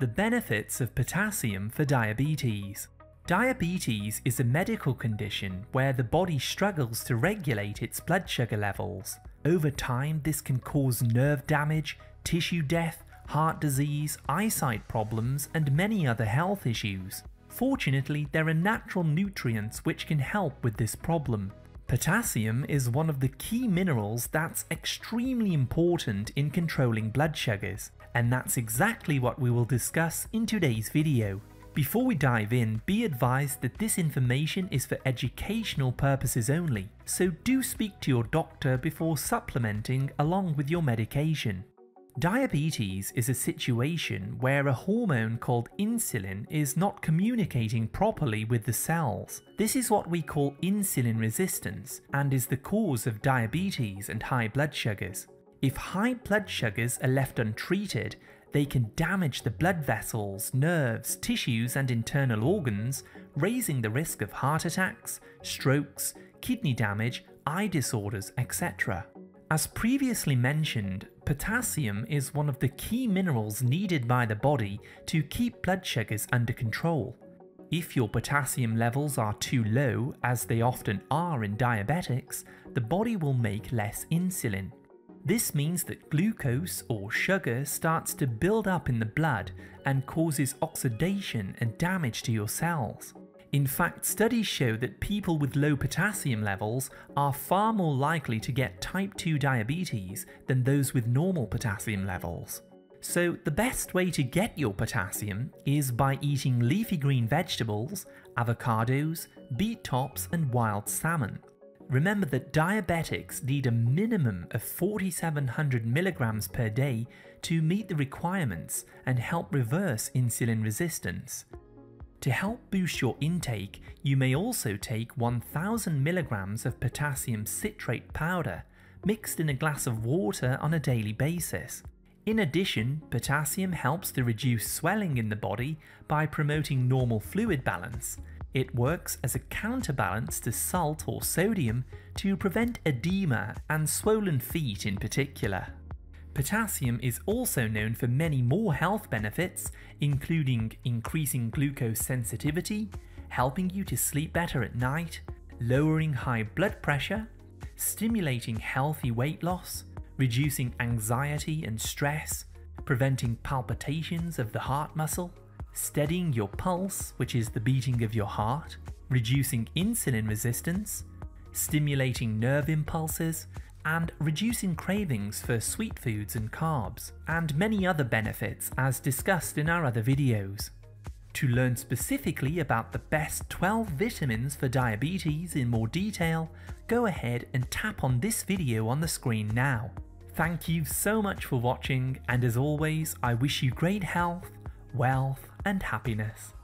The benefits of potassium for diabetes. Diabetes is a medical condition where the body struggles to regulate its blood sugar levels. Over time, this can cause nerve damage, tissue death, heart disease, eyesight problems, and many other health issues. Fortunately, there are natural nutrients which can help with this problem. Potassium is one of the key minerals that's extremely important in controlling blood sugars, and that's exactly what we will discuss in today's video. Before we dive in, be advised that this information is for educational purposes only, so do speak to your doctor before supplementing along with your medication. Diabetes is a situation where a hormone called insulin is not communicating properly with the cells. This is what we call insulin resistance and is the cause of diabetes and high blood sugars. If high blood sugars are left untreated, they can damage the blood vessels, nerves, tissues, and internal organs, raising the risk of heart attacks, strokes, kidney damage, eye disorders, etc. As previously mentioned, potassium is one of the key minerals needed by the body to keep blood sugars under control. If your potassium levels are too low, as they often are in diabetics, the body will make less insulin. This means that glucose or sugar starts to build up in the blood and causes oxidation and damage to your cells. In fact, studies show that people with low potassium levels are far more likely to get type 2 diabetes than those with normal potassium levels. So the best way to get your potassium is by eating leafy green vegetables, avocados, beet tops and wild salmon. Remember that diabetics need a minimum of 4700 milligrams per day to meet the requirements and help reverse insulin resistance. To help boost your intake, you may also take 1000 milligrams of potassium citrate powder mixed in a glass of water on a daily basis. In addition, potassium helps to reduce swelling in the body by promoting normal fluid balance it works as a counterbalance to salt or sodium to prevent edema and swollen feet in particular. Potassium is also known for many more health benefits, including increasing glucose sensitivity, helping you to sleep better at night, lowering high blood pressure, stimulating healthy weight loss, reducing anxiety and stress, preventing palpitations of the heart muscle, steadying your pulse, which is the beating of your heart, reducing insulin resistance, stimulating nerve impulses, and reducing cravings for sweet foods and carbs, and many other benefits as discussed in our other videos. To learn specifically about the best 12 vitamins for diabetes in more detail, go ahead and tap on this video on the screen now. Thank you so much for watching and as always I wish you great health, wealth and happiness.